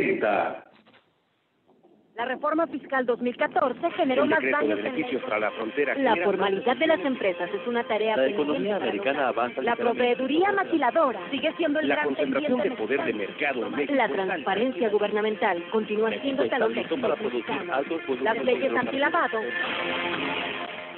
presenta. La reforma fiscal 2014 generó El más decreto de daños en la beneficios para la frontera. La formalidad de las empresas es una tarea La economía americana avanza La proveeduría maquiladora sigue siendo el La gran concentración de poder de mercado en México. La es alta. transparencia gubernamental continúa siendo Está talón de Las leyes antilavado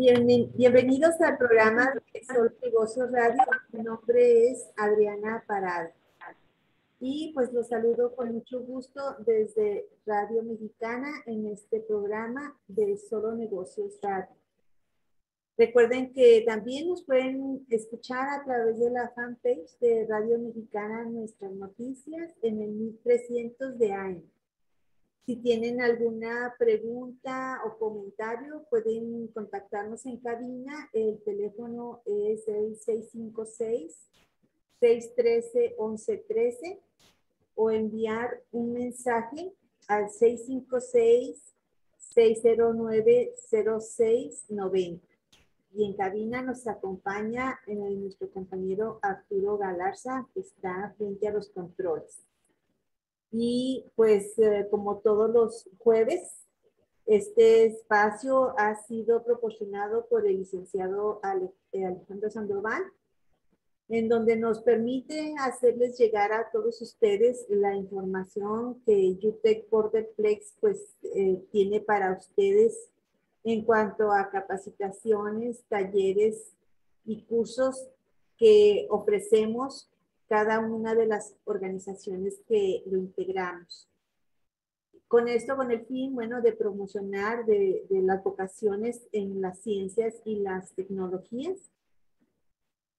Bien- bienvenidos al programa de Sol Negocios Radio. Mi nombre es Adriana Parada. Y pues los saludo con mucho gusto desde Radio Mexicana en este programa de Solo Negocios Radio. Recuerden que también nos pueden escuchar a través de la fanpage de Radio Mexicana nuestras noticias en el 1300 de AM. Si tienen alguna pregunta o comentario, pueden contactarnos en cabina. El teléfono es el 656-613-1113 o enviar un mensaje al 656-609-0690. Y en cabina nos acompaña eh, nuestro compañero Arturo Galarza, que está frente a los controles. Y pues eh, como todos los jueves, este espacio ha sido proporcionado por el licenciado eh, Alejandro Sandoval, en donde nos permite hacerles llegar a todos ustedes la información que UTEC Borderplex pues eh, tiene para ustedes en cuanto a capacitaciones, talleres y cursos que ofrecemos cada una de las organizaciones que lo integramos. Con esto, con el fin, bueno, de promocionar de, de las vocaciones en las ciencias y las tecnologías,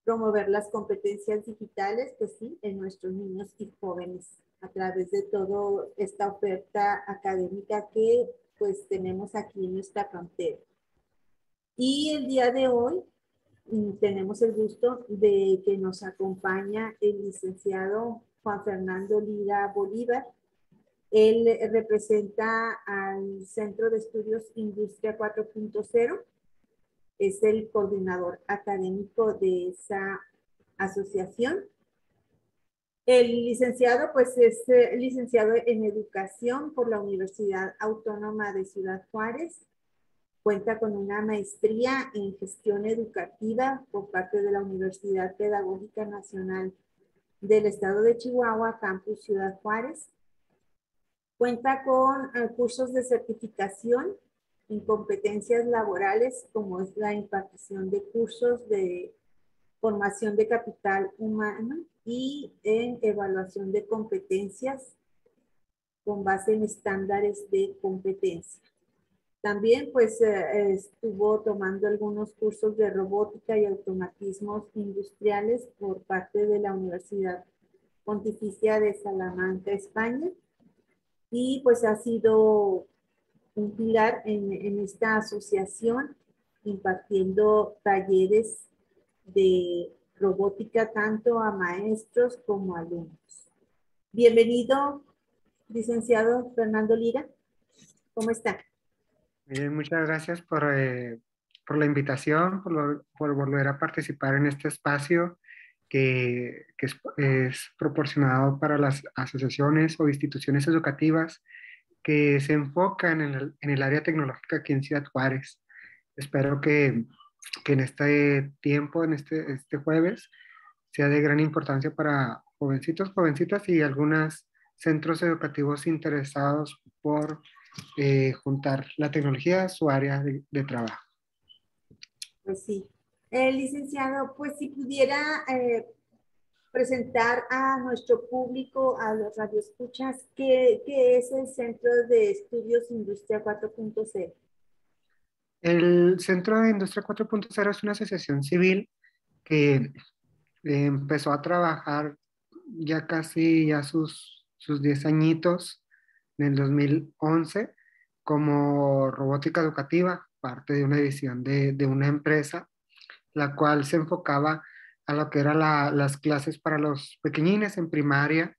promover las competencias digitales, pues sí, en nuestros niños y jóvenes a través de toda esta oferta académica que pues tenemos aquí en nuestra frontera. Y el día de hoy tenemos el gusto de que nos acompaña el licenciado Juan Fernando Lira Bolívar. Él representa al Centro de Estudios Industria 4.0. Es el coordinador académico de esa asociación. El licenciado, pues es eh, licenciado en educación por la Universidad Autónoma de Ciudad Juárez. Cuenta con una maestría en gestión educativa por parte de la Universidad Pedagógica Nacional del Estado de Chihuahua, Campus Ciudad Juárez. Cuenta con eh, cursos de certificación en competencias laborales, como es la impartición de cursos de formación de capital humano y en evaluación de competencias con base en estándares de competencia. También pues eh, estuvo tomando algunos cursos de robótica y automatismos industriales por parte de la Universidad Pontificia de Salamanca, España. Y pues ha sido un pilar en, en esta asociación impartiendo talleres de robótica tanto a maestros como a alumnos. Bienvenido, licenciado Fernando Lira. ¿Cómo está? Bien, muchas gracias por, eh, por la invitación, por, por volver a participar en este espacio que, que es, es proporcionado para las asociaciones o instituciones educativas que se enfocan en el, en el área tecnológica aquí en Ciudad Juárez. Espero que, que en este tiempo, en este, este jueves, sea de gran importancia para jovencitos, jovencitas y algunos centros educativos interesados por eh, juntar la tecnología a su área de, de trabajo. Pues sí. Eh, licenciado, pues si pudiera eh, presentar a nuestro público, a los radioescuchas, ¿qué, qué es el Centro de Estudios Industria 4.0? El Centro de Industria 4.0 es una asociación civil que empezó a trabajar ya casi ya sus, sus 10 añitos en el 2011 como robótica educativa, parte de una división de, de una empresa, la cual se enfocaba a lo que eran las clases para los pequeñines en primaria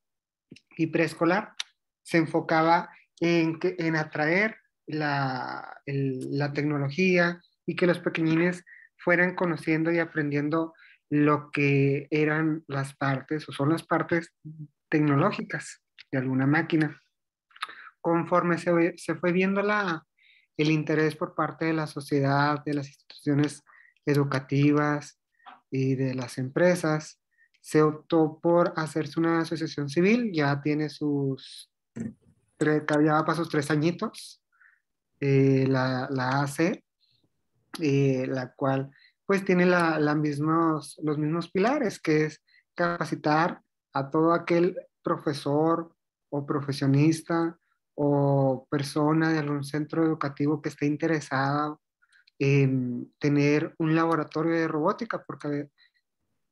y preescolar. Se enfocaba en, en atraer la, el, la tecnología y que los pequeñines fueran conociendo y aprendiendo lo que eran las partes o son las partes tecnológicas de alguna máquina. Conforme se, se fue viendo la, el interés por parte de la sociedad, de las instituciones educativas y de las empresas, se optó por hacerse una asociación civil, ya tiene sus, ya va sus tres añitos, eh, la, la, AC, eh, la cual pues tiene la mismos, los mismos pilares, que es capacitar a todo aquel profesor o profesionista o persona de algún centro educativo que esté interesada en tener un laboratorio de robótica, porque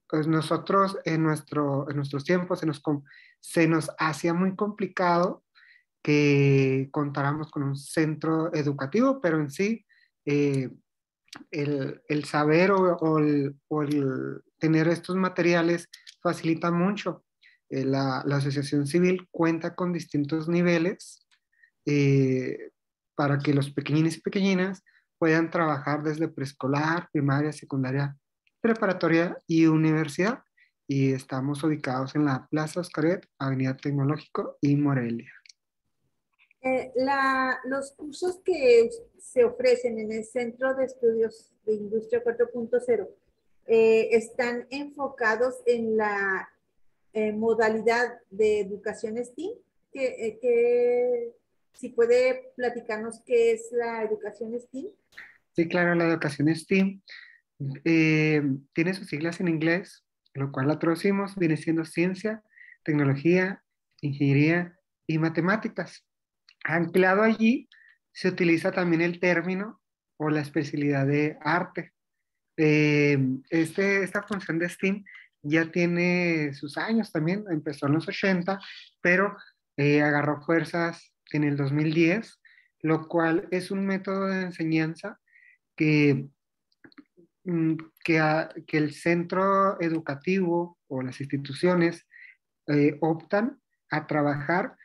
pues nosotros en, nuestro, en nuestros tiempos se nos, se nos hacía muy complicado que contáramos con un centro educativo, pero en sí eh, el, el, saber o, o, el, o, el, tener estos materiales facilita mucho. Eh, la, la, asociación civil cuenta con distintos niveles eh, para que los pequeñines y pequeñinas puedan trabajar desde preescolar, primaria, secundaria, preparatoria y universidad. Y estamos ubicados en la Plaza Oscaret, Avenida Tecnológico y Morelia. Eh, la, los cursos que se ofrecen en el Centro de Estudios de Industria 4.0 eh, están enfocados en la eh, modalidad de educación STEAM. que, que si puede platicarnos qué es la educación STEAM. Sí, claro, la educación STEAM eh, tiene sus siglas en inglés, lo cual la traducimos, viene siendo ciencia, tecnología, ingeniería y matemáticas. Anclado allí se utiliza también el término o la especialidad de arte. Eh, este, esta función de STEAM ya tiene sus años también, empezó en los 80, pero eh, agarró fuerzas en el 2010, lo cual es un método de enseñanza que, mm, que, el centro educativo o las instituciones eh, optan a trabajar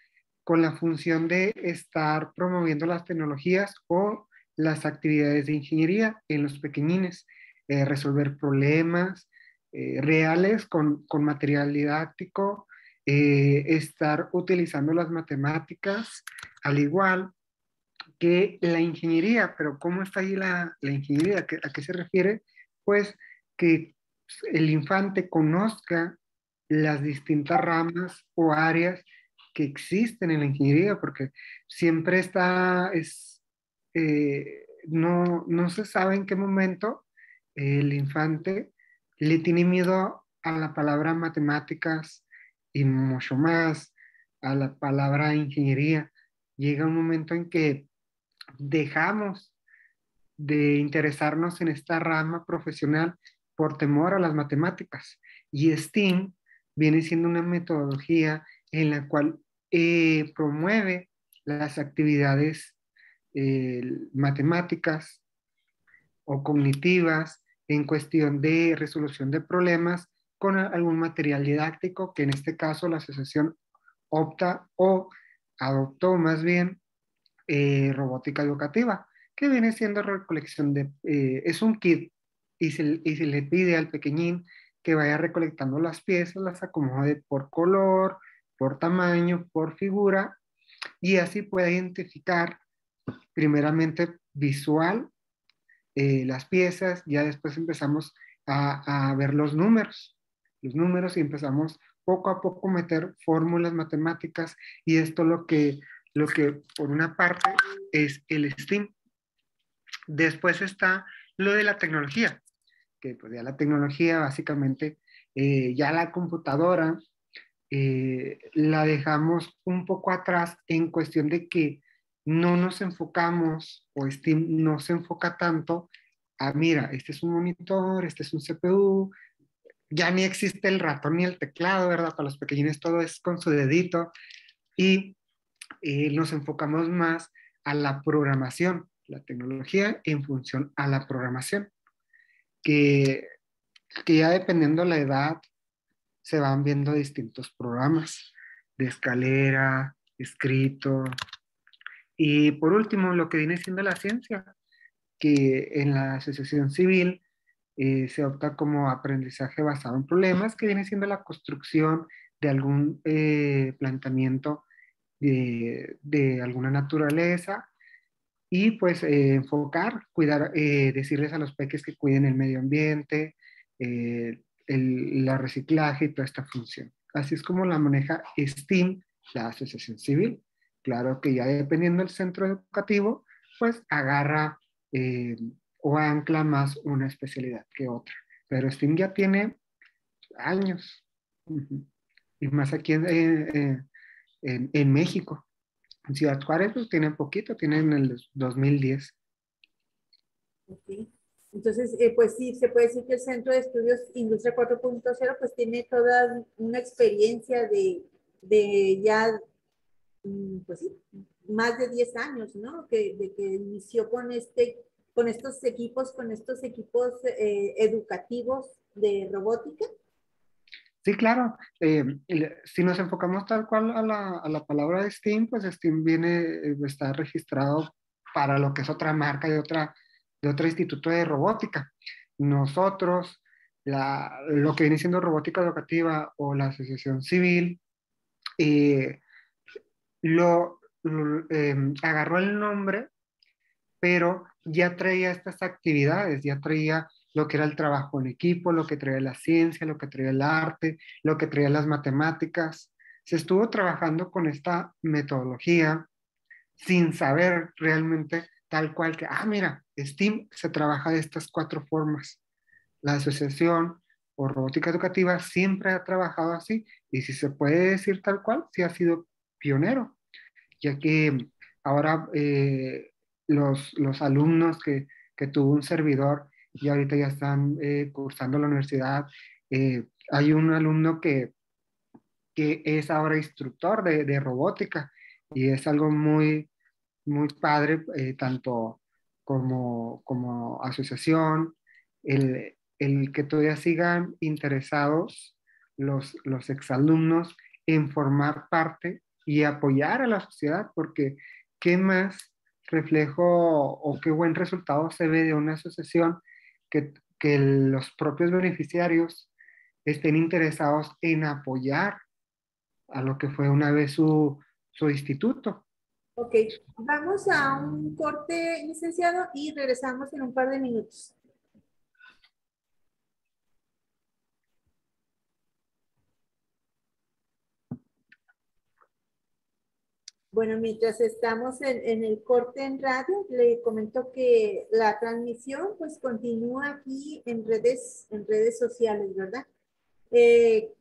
con la función de estar promoviendo las tecnologías o las actividades de ingeniería en los pequeñines, eh, resolver problemas eh, reales con, con, material didáctico, eh, estar utilizando las matemáticas al igual que la ingeniería, pero ¿cómo está ahí la, ingeniería? ¿A qué, ¿A qué se refiere? Pues que el infante conozca las distintas ramas o áreas que existen en la ingeniería, porque siempre está, es, eh, no, no se sabe en qué momento el infante le tiene miedo a la palabra matemáticas y mucho más a la palabra ingeniería. Llega un momento en que dejamos de interesarnos en esta rama profesional por temor a las matemáticas. Y STEAM viene siendo una metodología en la cual eh, promueve las actividades eh, matemáticas o cognitivas en cuestión de resolución de problemas con algún material didáctico que en este caso la asociación opta o adoptó más bien eh, robótica educativa, que viene siendo recolección de, eh, es un kit y se, y se le pide al pequeñín que vaya recolectando las piezas, las acomode por color, por tamaño, por figura, y así puede identificar primeramente visual eh, las piezas, ya después empezamos a, a, ver los números los números y empezamos poco a poco meter fórmulas matemáticas y esto lo que lo que por una parte es el STEAM. Después está lo de la tecnología, que pues ya la tecnología básicamente, eh, ya la computadora eh, la dejamos un poco atrás en cuestión de que no nos enfocamos o Steam no se enfoca tanto a, mira, este es un monitor, este es un CPU, ya ni existe el ratón ni el teclado, ¿verdad? Para los pequeñines todo es con su dedito y eh, nos enfocamos más a la programación, la tecnología en función a la programación, que, que ya dependiendo de la edad se van viendo distintos programas de escalera, escrito. Y por último, lo que viene siendo la ciencia, que en la asociación civil eh, se opta como aprendizaje basado en problemas, que viene siendo la construcción de algún eh, planteamiento de, de, alguna naturaleza y pues eh, enfocar, cuidar, decirles a los peques que cuiden el medio ambiente, el la reciclaje y toda esta función. Así es como la maneja STEAM, la asociación civil. Claro que ya dependiendo del centro educativo, pues agarra eh, o ancla más una especialidad que otra. Pero STEAM ya tiene años. Y más aquí en, en, en, México. En Ciudad Juárez pues tienen poquito, tienen el 2010. Okay. Entonces, eh, pues sí, se puede decir que el Centro de Estudios Industria 4.0 pues tiene toda una experiencia de, de ya, mm, pues sí, más de 10 años, ¿no? Que, de que inició con, este, con estos equipos, con estos equipos eh, educativos de robótica. Sí, claro. Eh, si nos enfocamos tal cual a la, a la palabra de STEAM, pues STEAM viene, está registrado para lo que es otra marca y otra de otro instituto de robótica. Nosotros, lo que viene siendo robótica educativa o la asociación civil, eh, lo, agarró el nombre, pero ya traía estas actividades, ya traía lo que era el trabajo en equipo, lo que traía la ciencia, lo que traía el arte, lo que traía las matemáticas. Se estuvo trabajando con esta metodología sin saber realmente tal cual que, ah, mira, STEAM se trabaja de estas cuatro formas. La asociación o robótica educativa siempre ha trabajado así y si se puede decir tal cual, sí ha sido pionero, ya que ahora eh, los, los, alumnos que, que, tuvo un servidor y ahorita ya están eh, cursando la universidad. Eh, hay un alumno que, que es ahora instructor de, robótica y es algo muy, muy padre, tanto como, como asociación, el, el, que todavía sigan interesados los, los exalumnos en formar parte y apoyar a la sociedad, porque qué más reflejo o qué buen resultado se ve de una asociación que, que los propios beneficiarios estén interesados en apoyar a lo que fue una vez su, su instituto. Ok, vamos a un corte, licenciado, y regresamos en un par de minutos. Bueno, mientras estamos en, el corte en radio, le comento que la transmisión pues continúa aquí en redes, en redes sociales, ¿verdad? Eh,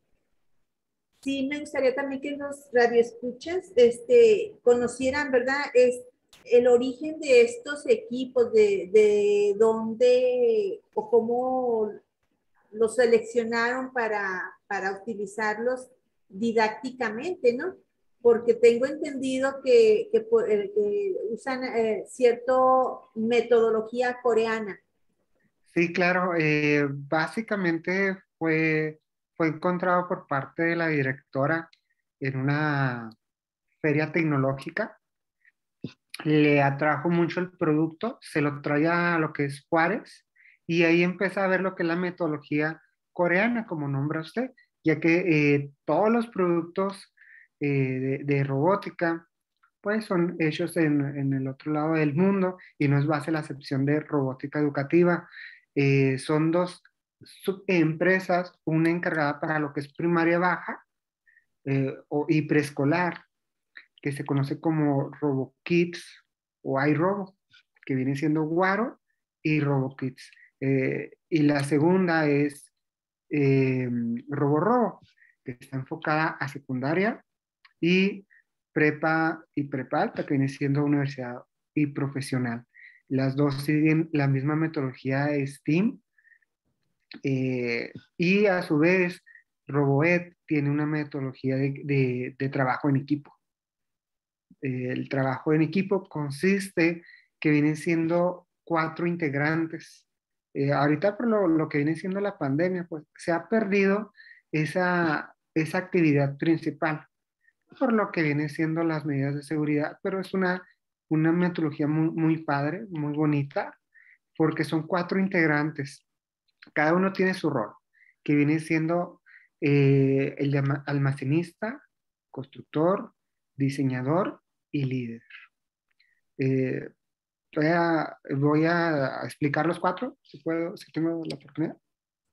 sí me gustaría también que los radioescuchas este, conocieran, ¿verdad? Es el origen de estos equipos, de, de dónde o cómo los seleccionaron para, para utilizarlos didácticamente, ¿no? Porque tengo entendido que, que, eh, usan eh, cierta metodología coreana. Sí, claro. Eh, básicamente fue fue encontrado por parte de la directora en una feria tecnológica. Le atrajo mucho el producto, se lo traía a lo que es Juárez y ahí empezó a ver lo que es la metodología coreana, como nombra usted, ya que eh, todos los productos eh, de, robótica pues son hechos en, el otro lado del mundo y no es base la excepción de robótica educativa. Eh, son dos empresas, una encargada para lo que es primaria baja eh, y preescolar. que se conoce como RoboKits o iRobo, que viene siendo Guaro y RoboKits. Eh, y la segunda es eh, RoboRobo, que está enfocada a secundaria y prepa y prepa alta, que viene siendo universidad y profesional. Las dos siguen la misma metodología de STEAM eh, y a su vez RoboEd tiene una metodología de, de, trabajo en equipo. el trabajo en equipo consiste que vienen siendo cuatro integrantes. Eh, ahorita por lo, lo, que viene siendo la pandemia, pues se ha perdido esa, esa actividad principal, por lo que viene siendo las medidas de seguridad, pero es una, una metodología muy, padre, muy bonita, porque son cuatro integrantes. Cada uno tiene su rol, que viene siendo eh, el almacenista, constructor, diseñador y líder. Eh, voy, a, voy, a, explicar los cuatro, si puedo, si tengo la oportunidad.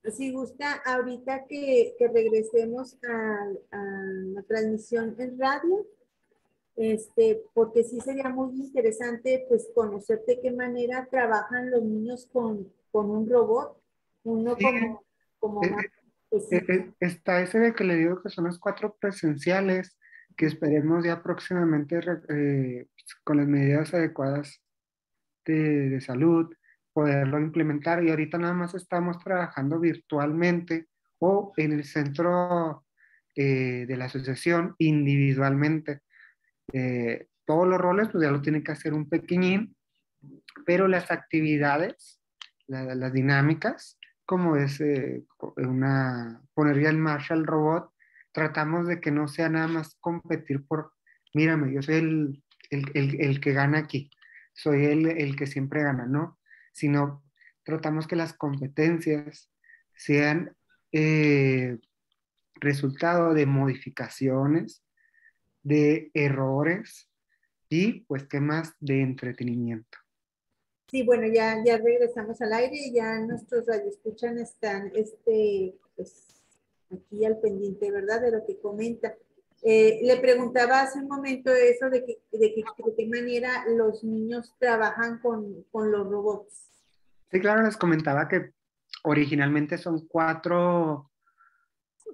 Si gusta, ahorita que, que regresemos a, a, la transmisión en radio, este, porque sí sería muy interesante pues conocer de qué manera trabajan los niños con, con un robot, uno como, como eh, pues eh, eh, está ese de que le digo que son los cuatro presenciales, que esperemos ya próximamente eh, con las medidas adecuadas de, de, salud poderlo implementar. Y ahorita nada más estamos trabajando virtualmente o en el centro de la asociación individualmente. todos los roles pues ya lo tiene que hacer un pequeñín, pero las actividades, la, las dinámicas, como es eh, una, poner ya en marcha el robot, tratamos de que no sea nada más competir por, mírame, yo soy el, el, el, el que gana aquí, soy el que siempre gana, ¿no? Sino tratamos que las competencias sean eh, resultado de modificaciones, de errores y pues más de entretenimiento. Sí, bueno, ya, ya regresamos al aire y ya nuestros radioescuchan están este, pues, aquí al pendiente, ¿verdad? De lo que comenta. Eh, le preguntaba hace un momento eso de, que, de, que, de qué manera los niños trabajan con, con, los robots. Sí, claro, les comentaba que originalmente son cuatro,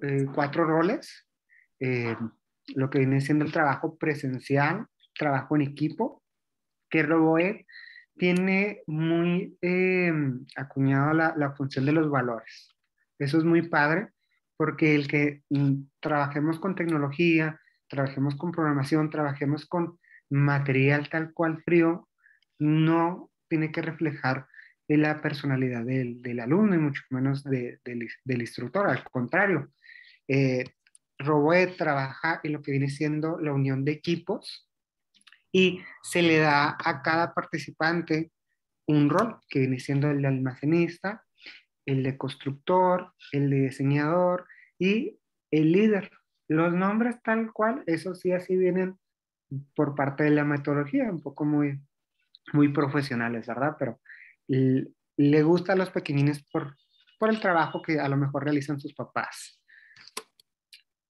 eh, cuatro roles. Eh, lo que viene siendo el trabajo presencial, trabajo en equipo, que RoboEd tiene muy eh, acuñado la, la, función de los valores. Eso es muy padre porque el que mm, trabajemos con tecnología, trabajemos con programación, trabajemos con material tal cual frío, no tiene que reflejar la personalidad del, alumno y mucho menos de, del, del, instructor. Al contrario, eh, Roboet trabaja en lo que viene siendo la unión de equipos y se le da a cada participante un rol que viene siendo el de almacenista, el de constructor, el de diseñador y el líder. Los nombres tal cual, eso sí así vienen por parte de la metodología, un poco muy, muy profesionales, ¿verdad? Pero le gusta a los pequeñines por, por el trabajo que a lo mejor realizan sus papás.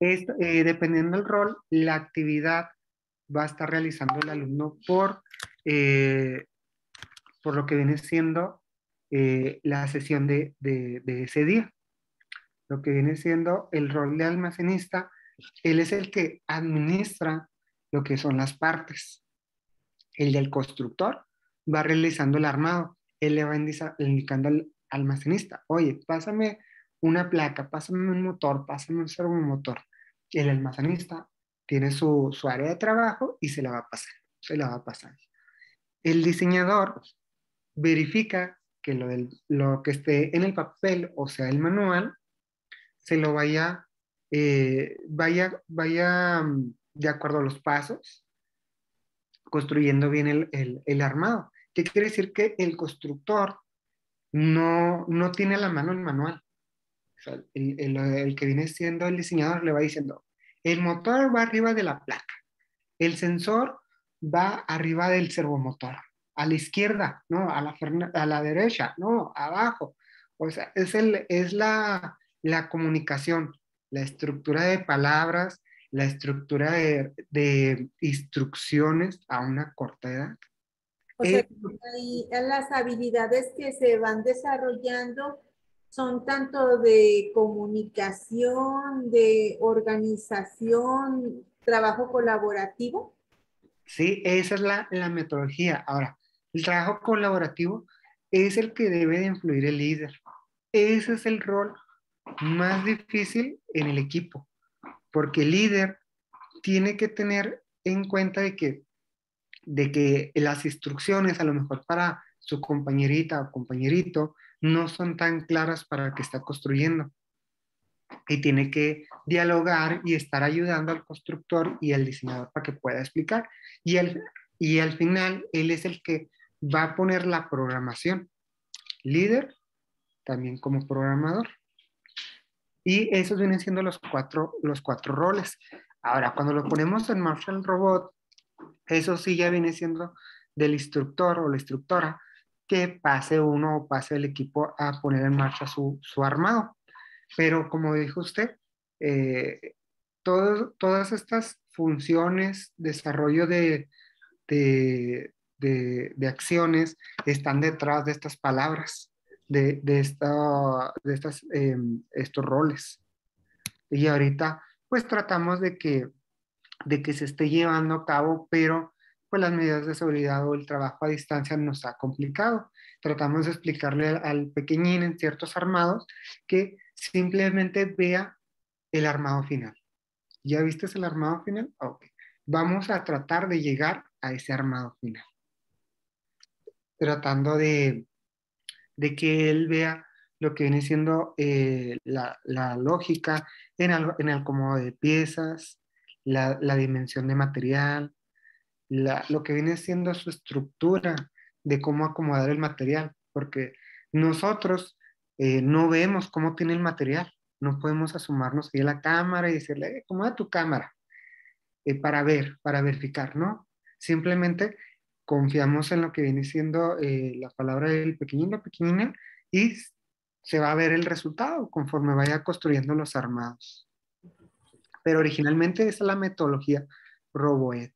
Eh, dependiendo del rol, la actividad va a estar realizando el alumno por, eh, por lo que viene siendo eh, la sesión de, ese día. Lo que viene siendo el rol de almacenista, él es el que administra lo que son las partes. El del constructor va realizando el armado. Él le va indicando al almacenista, oye, pásame una placa, pásame un motor, pásame un servomotor. El almacenista tiene su, su, área de trabajo y se la va a pasar, se la va a pasar. El diseñador verifica que lo, del, lo que esté en el papel, o sea, el manual, se lo vaya, eh, vaya, vaya mm, de acuerdo a los pasos, construyendo bien el, el, el, armado. ¿Qué quiere decir? Que el constructor no, no tiene a la mano el manual. El, el, que viene siendo el diseñador le va diciendo, el motor va arriba de la placa. El sensor va arriba del servomotor. A la izquierda, no, a la, a la derecha, no, abajo. O sea, es, el, es la, la comunicación, la estructura de palabras, la estructura de, de instrucciones a una corta edad. O sea, ahí las habilidades que se van desarrollando son tanto de comunicación, de organización, trabajo colaborativo. Sí, esa es la, la metodología. Ahora, el trabajo colaborativo es el que debe de influir el líder. Ese es el rol más difícil en el equipo, porque el líder tiene que tener en cuenta de que, de que las instrucciones a lo mejor para su compañerita o compañerito no son tan claras para el que está construyendo. Y tiene que dialogar y estar ayudando al constructor y al diseñador para que pueda explicar. Y al, y al final, él es el que va a poner la programación. Líder, también como programador. Y esos vienen siendo los cuatro, los cuatro roles. Ahora, cuando lo ponemos en marcha el robot, eso sí ya viene siendo del instructor o la instructora que pase uno o pase el equipo a poner en marcha su, su armado. Pero como dijo usted, eh, todas estas funciones, desarrollo de, de, de- de acciones están detrás de estas palabras, de, de, esta, de estas, eh, estos roles. Y ahorita pues tratamos de que, de que se esté llevando a cabo, pero pues las medidas de seguridad o el trabajo a distancia nos ha complicado. Tratamos de explicarle al, al pequeñín en ciertos armados que simplemente vea el armado final. ¿Ya viste el armado final? Ok. Vamos a tratar de llegar a ese armado final. Tratando de, de que él vea lo que viene siendo eh, la, la, lógica en en el acomodo de piezas, la, la dimensión de material, la, lo que viene siendo su estructura de cómo acomodar el material, porque nosotros eh, no vemos cómo tiene el material, no podemos asomarnos a la cámara y decirle, acomoda tu cámara, eh, para ver, para verificar, ¿no? Simplemente confiamos en lo que viene siendo eh, la palabra del pequeñín, la pequeñina, y se va a ver el resultado conforme vaya construyendo los armados. Pero originalmente esa es la metodología RoboEd.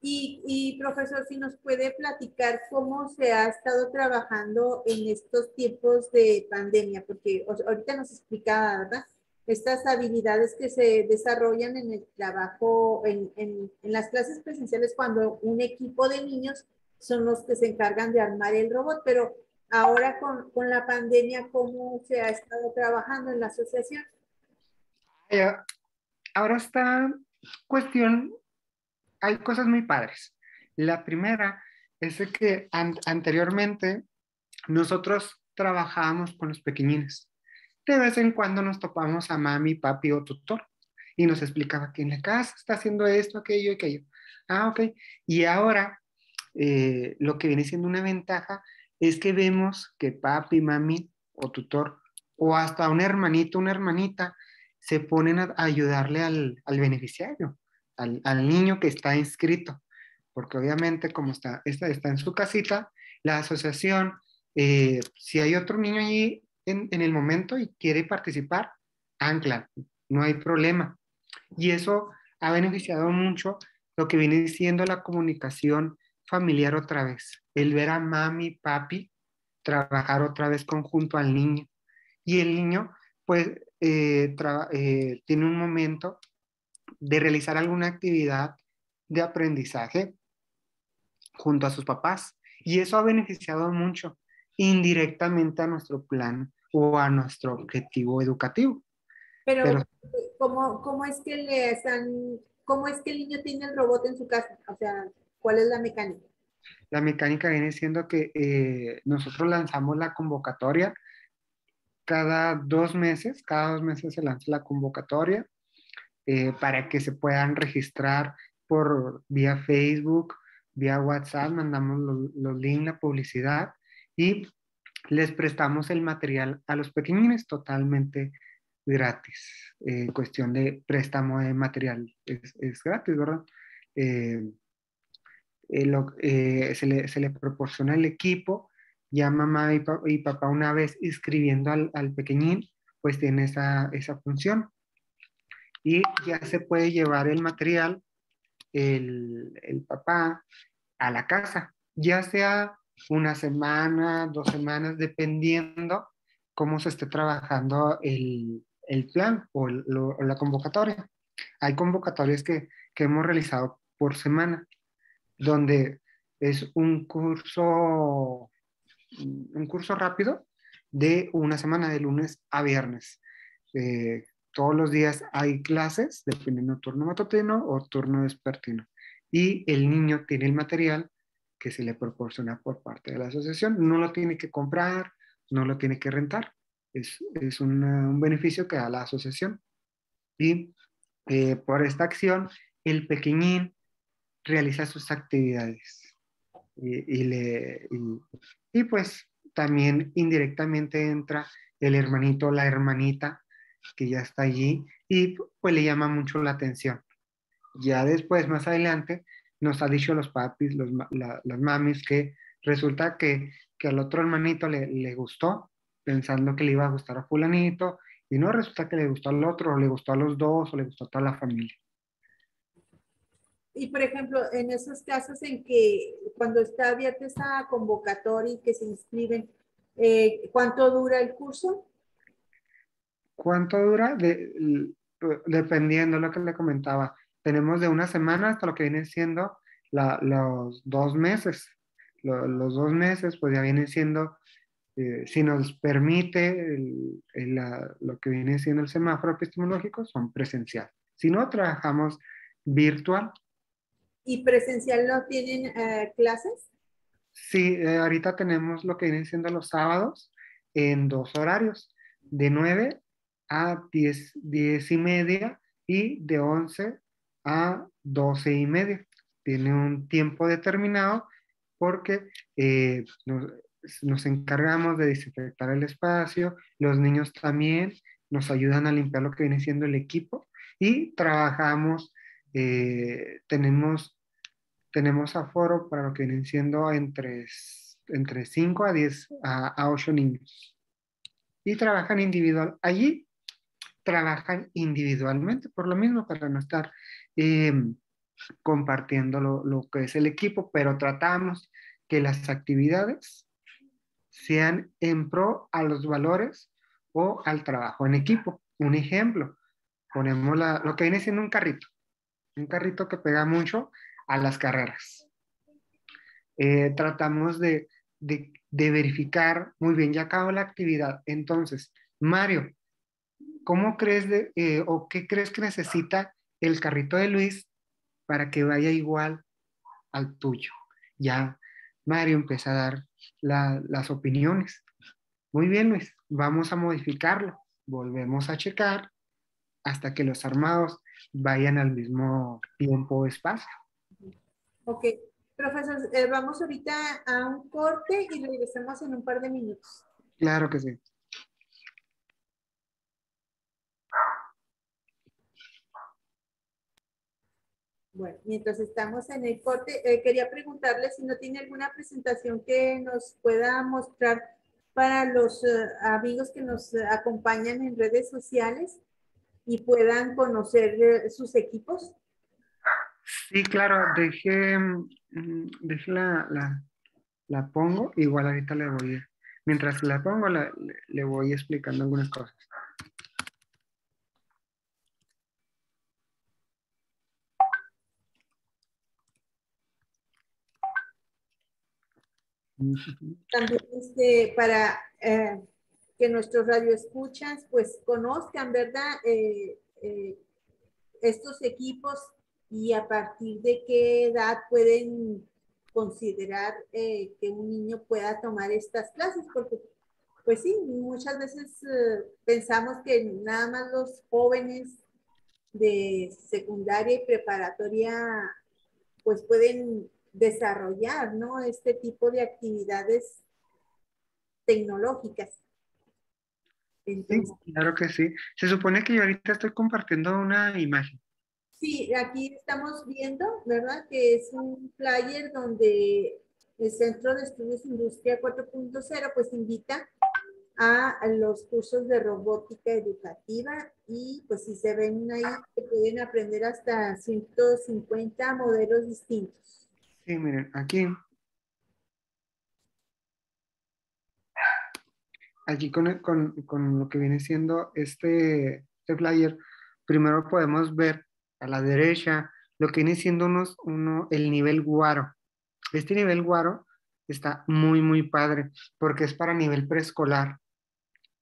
Y, y, profesor, si nos puede platicar cómo se ha estado trabajando en estos tiempos de pandemia, porque ahorita nos explicaba, ¿verdad? Estas habilidades que se desarrollan en el trabajo, en, en, en las clases presenciales, cuando un equipo de niños son los que se encargan de armar el robot, pero ahora con, con la pandemia, ¿cómo se ha estado trabajando en la asociación? Eh, ahora está cuestión hay cosas muy padres. La primera es que an anteriormente nosotros trabajábamos con los pequeñines. De vez en cuando nos topamos a mami, papi o tutor y nos explicaba que en la casa está haciendo esto, aquello, aquello. Ah, ok. Y ahora eh, lo que viene siendo una ventaja es que vemos que papi, mami o tutor o hasta un hermanito, una hermanita se ponen a ayudarle al, al beneficiario al, al, niño que está inscrito, porque obviamente como está, está, está en su casita, la asociación, eh, si hay otro niño allí en, el momento y quiere participar, ancla, no hay problema. Y eso ha beneficiado mucho lo que viene siendo la comunicación familiar otra vez, el ver a mami, papi trabajar otra vez conjunto al niño. Y el niño, pues, eh, eh, tiene un momento de realizar alguna actividad de aprendizaje junto a sus papás. Y eso ha beneficiado mucho indirectamente a nuestro plan o a nuestro objetivo educativo. Pero, Pero ¿cómo, ¿cómo, es que le están, cómo es que el niño tiene el robot en su casa? O sea, ¿cuál es la mecánica? La mecánica viene siendo que eh, nosotros lanzamos la convocatoria cada dos meses, cada dos meses se lanza la convocatoria eh, para que se puedan registrar por vía Facebook, vía WhatsApp, mandamos los, los links, la publicidad y les prestamos el material a los pequeñines totalmente gratis. Eh, cuestión de préstamo de material es, es gratis, ¿verdad? Eh, lo, se le, se, le, proporciona el equipo, ya mamá y, pa y papá una vez inscribiendo al, al, pequeñín, pues tiene esa, esa función y ya se puede llevar el material, el, el papá, a la casa, ya sea una semana, dos semanas, dependiendo cómo se esté trabajando el, el plan o, la convocatoria. Hay convocatorias que, que hemos realizado por semana, donde es un curso, un curso rápido de una semana, de lunes a viernes. Eh, todos los días hay clases, dependiendo turno matutino o turno vespertino. Y el niño tiene el material que se le proporciona por parte de la asociación. No lo tiene que comprar, no lo tiene que rentar. Es, es un beneficio que da la asociación. Y eh, por esta acción, el pequeñín realiza sus actividades. Y, le, y, y pues también indirectamente entra el hermanito la hermanita que ya está allí y pues le llama mucho la atención. Ya después, más adelante, nos ha dicho los papis, los, la- las mamis, que resulta que, que al otro hermanito le, le gustó, pensando que le iba a gustar a fulanito, y no resulta que le gustó al otro, o le gustó a los dos, o le gustó a toda la familia. Y por ejemplo, en esos casos en que cuando está abierta esa convocatoria y que se inscriben, eh, ¿cuánto dura el curso? ¿Cuánto dura? De- dependiendo lo que le comentaba. Tenemos de una semana hasta lo que viene siendo la- los dos meses. Lo- los dos meses, pues ya viene siendo, eh, si nos permite el- el- la- lo que viene siendo el semáforo epistemológico, son presencial. Si no, trabajamos virtual. ¿Y presencial no tienen eh, clases? Sí, eh, ahorita tenemos lo que vienen siendo los sábados en dos horarios, de 9 a 10, 10 y media y de 11 a 12 y media. Tiene un tiempo determinado porque eh, nos, nos encargamos de desinfectar el espacio, los niños también nos ayudan a limpiar lo que viene siendo el equipo y trabajamos, eh, tenemos tenemos aforo para lo que vienen siendo entre, entre 5 a 10 a, a 8 niños. Y trabajan individual. Allí trabajan individualmente, por lo mismo, para no estar eh, compartiendo lo, lo que es el equipo, pero tratamos que las actividades sean en pro a los valores o al trabajo en equipo. Un ejemplo, ponemos la- lo que viene siendo un carrito, un carrito que pega mucho a las carreras. Eh, tratamos de, de- de verificar, muy bien, ya acabó la actividad. Entonces, Mario, ¿cómo crees de, eh, o qué crees que necesita el carrito de Luis para que vaya igual al tuyo? Ya Mario empieza a dar la- las opiniones. Muy bien, Luis, vamos a modificarlo. Volvemos a checar hasta que los armados vayan al mismo tiempo o espacio. Ok. Profesor, eh, vamos ahorita a un corte y regresamos en un par de minutos. Claro que sí. Bueno, mientras estamos en el corte, eh, quería preguntarle si no tiene alguna presentación que nos pueda mostrar para los eh, amigos que nos acompañan en redes sociales y puedan conocer eh, sus equipos. Sí, claro, dejé, mm, dejé la, la, la pongo, igual ahorita le voy, mientras la pongo, le voy explicando algunas cosas. También este, para eh, que nuestros radioescuchas pues conozcan, ¿verdad? Eh, eh, estos equipos y a partir de qué edad pueden considerar que un niño pueda tomar estas clases, porque pues sí, muchas veces pensamos que nada más los jóvenes de secundaria y preparatoria pues pueden desarrollar, ¿no? Este tipo de actividades tecnológicas. Sí, claro que sí. Se supone que yo ahorita estoy compartiendo una imagen. sí, aquí estamos viendo, ¿verdad? Que es un flyer donde el Centro de Estudios Industria 4.0 pues invita a los cursos de robótica educativa y pues si se ven ahí que pueden aprender hasta 150 modelos distintos. Sí, miren, aquí. Aquí con, con, con lo que viene siendo este, este flyer, primero podemos ver a la derecha lo que viene siendo unos, uno, el nivel guaro. Este nivel guaro está muy, muy padre porque es para nivel preescolar,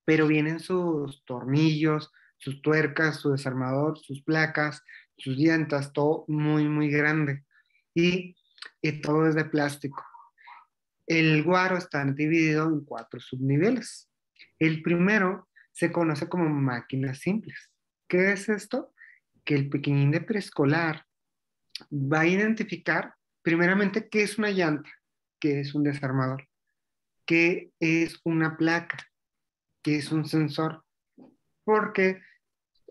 pero vienen sus tornillos, sus tuercas, su desarmador, sus placas, sus llantas, todo muy, muy grande. Y, y todo es de plástico. El guaro está dividido en cuatro subniveles. El primero se conoce como máquinas simples. ¿Qué es esto? Que el pequeñín de preescolar va a identificar primeramente qué es una llanta, qué es un desarmador, qué es una placa, qué es un sensor. Porque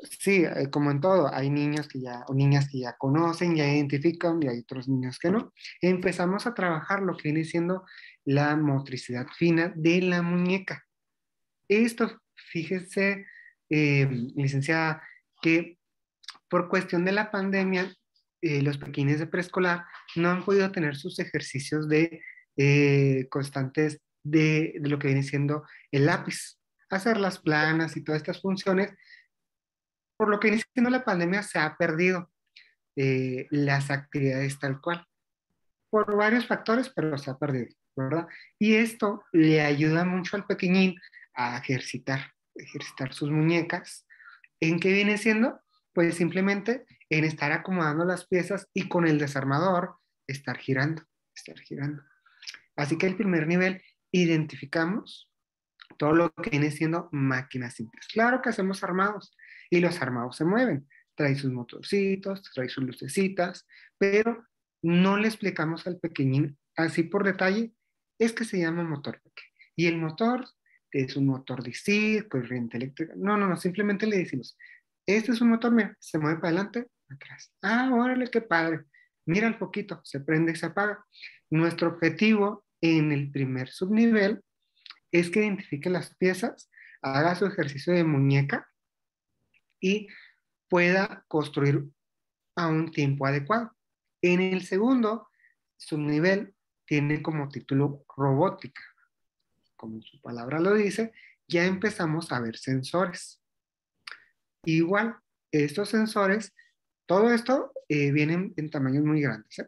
sí, eh, como en todo, hay niños que ya, o niñas que ya conocen, ya identifican, y hay otros niños que no. Empezamos a trabajar lo que viene siendo la motricidad fina de la muñeca. Esto, fíjese, eh, licenciada, que por cuestión de la pandemia, eh, los pequeños de preescolar no han podido tener sus ejercicios de eh, constantes de, de, lo que viene siendo el lápiz, hacer las planas y todas estas funciones. Por lo que viene siendo la pandemia se ha perdido eh, las actividades tal cual, por varios factores, pero se ha perdido, ¿verdad? Y esto le ayuda mucho al pequeñín a ejercitar, ejercitar sus muñecas. ¿En qué viene siendo? Pues simplemente en estar acomodando las piezas y con el desarmador estar girando, estar girando. Así que el primer nivel, identificamos todo lo que viene siendo máquinas simples. Claro que hacemos armados y los armados se mueven. Trae sus motorcitos, trae sus lucecitas, pero no le explicamos al pequeñín así por detalle, es que se llama motor. Y el motor es un motor DC, corriente eléctrica. No, no, no, simplemente le decimos, este es un motor, mira, se mueve para adelante, atrás. Ah, órale, qué padre. Mira el poquito, se prende y se apaga. Nuestro objetivo en el primer subnivel es que identifique las piezas, haga su ejercicio de muñeca y pueda construir a un tiempo adecuado. En el segundo subnivel tiene como título robótica como su palabra lo dice, ya empezamos a ver sensores. Igual, estos sensores, todo esto eh, vienen en tamaños muy grandes. ¿eh?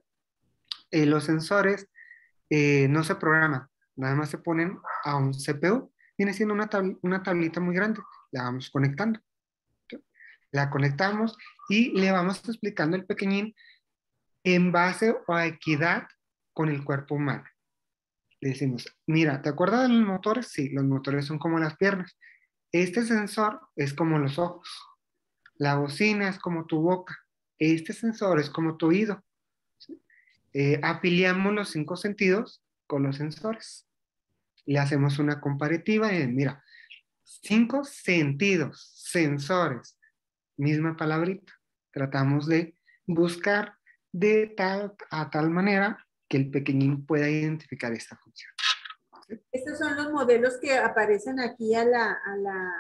Eh, los sensores eh, no se programan, nada más se ponen a un CPU. Viene siendo una, tab una tablita muy grande, la vamos conectando. La conectamos y le vamos explicando el pequeñín en base a equidad con el cuerpo humano le decimos, mira, ¿te acuerdas de los motores? Sí, los motores son como las piernas. Este sensor es como los ojos. La bocina es como tu boca. Este sensor es como tu oído. Eh, apiliamos los cinco sentidos con los sensores. Le hacemos una comparativa y mira, cinco sentidos, sensores, misma palabrita. Tratamos de buscar de tal a tal manera que el pequeñín pueda identificar esta función. Estos son los modelos que aparecen aquí a la... A la,